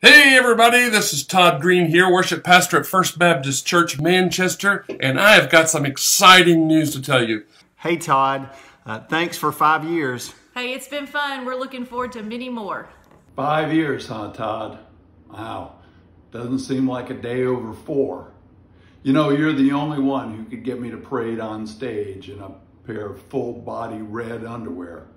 Hey everybody, this is Todd Green here, worship pastor at First Baptist Church, Manchester, and I have got some exciting news to tell you. Hey Todd, uh, thanks for five years. Hey, it's been fun. We're looking forward to many more. Five years, huh, Todd? Wow, doesn't seem like a day over four. You know, you're the only one who could get me to parade on stage in a pair of full body red underwear.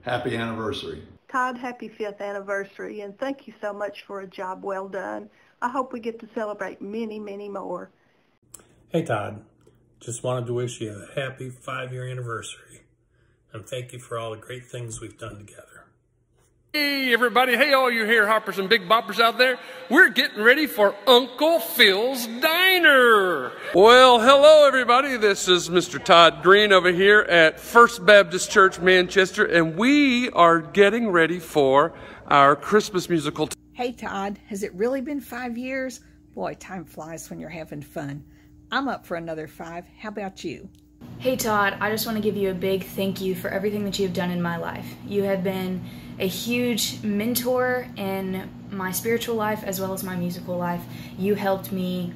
Happy anniversary. Todd, happy fifth anniversary, and thank you so much for a job well done. I hope we get to celebrate many, many more. Hey, Todd. Just wanted to wish you a happy five-year anniversary, and thank you for all the great things we've done together. Hey everybody, hey all you hair hoppers and big boppers out there. We're getting ready for Uncle Phil's Diner. Well, hello everybody. This is Mr. Todd Green over here at First Baptist Church, Manchester, and we are getting ready for our Christmas musical. Hey Todd, has it really been five years? Boy, time flies when you're having fun. I'm up for another five. How about you? Hey Todd, I just want to give you a big thank you for everything that you've done in my life. You have been a huge mentor in my spiritual life as well as my musical life. You helped me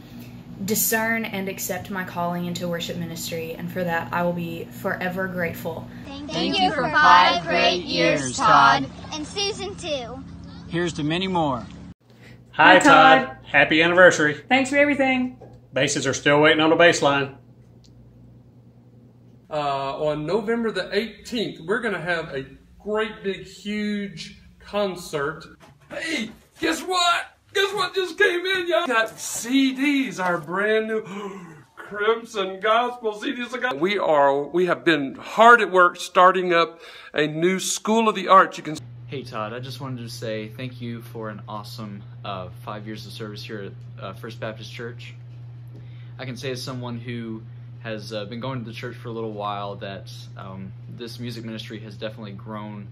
discern and accept my calling into worship ministry, and for that I will be forever grateful. Thank, Thank you, you for five great years, Todd. And Susan, too. Here's to many more. Hi, Hi Todd. Todd. Happy anniversary. Thanks for everything. Basses are still waiting on the bass line. Uh, on November the 18th, we're going to have a great big huge concert. Hey, guess what? Guess what just came in, y'all? Got CDs, our brand new Crimson Gospel CDs. We are, we have been hard at work starting up a new School of the Arts. You can. Hey Todd, I just wanted to say thank you for an awesome uh, five years of service here at uh, First Baptist Church. I can say as someone who has uh, been going to the church for a little while that um, this music ministry has definitely grown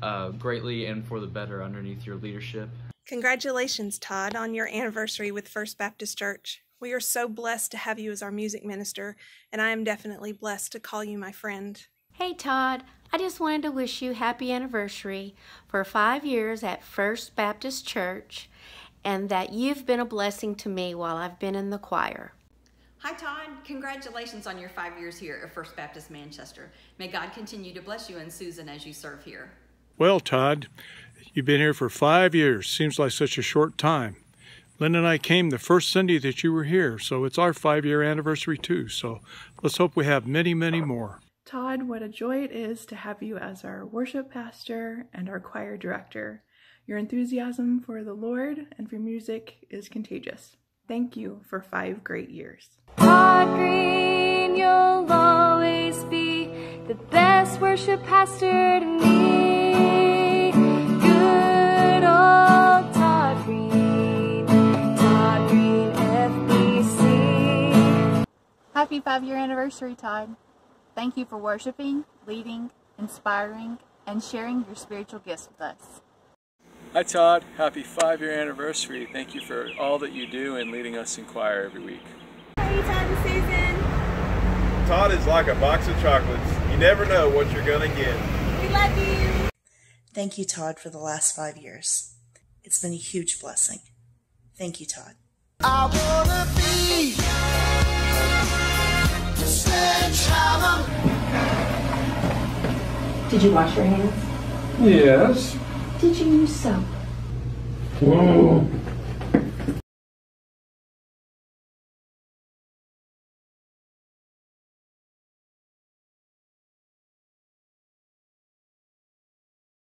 uh, greatly and for the better underneath your leadership. Congratulations, Todd, on your anniversary with First Baptist Church. We are so blessed to have you as our music minister, and I am definitely blessed to call you my friend. Hey, Todd, I just wanted to wish you happy anniversary for five years at First Baptist Church, and that you've been a blessing to me while I've been in the choir. Hi, Todd. Congratulations on your five years here at First Baptist Manchester. May God continue to bless you and Susan as you serve here. Well, Todd, you've been here for five years. Seems like such a short time. Lynn and I came the first Sunday that you were here, so it's our five year anniversary too. So let's hope we have many, many more. Todd, what a joy it is to have you as our worship pastor and our choir director. Your enthusiasm for the Lord and for music is contagious. Thank you for five great years. Todd Green, you'll always be the best worship pastor to me. Good old Todd Green, Todd Green FBC. Happy five year anniversary, Todd. Thank you for worshiping, leading, inspiring, and sharing your spiritual gifts with us. Hi Todd, happy five year anniversary. Thank you for all that you do and leading us in choir every week. Hey Todd and Susan. Todd is like a box of chocolates. You never know what you're gonna get. We love you. Thank you Todd for the last five years. It's been a huge blessing. Thank you Todd. I wanna be Did you wash your hands? Yes. Did you use soap?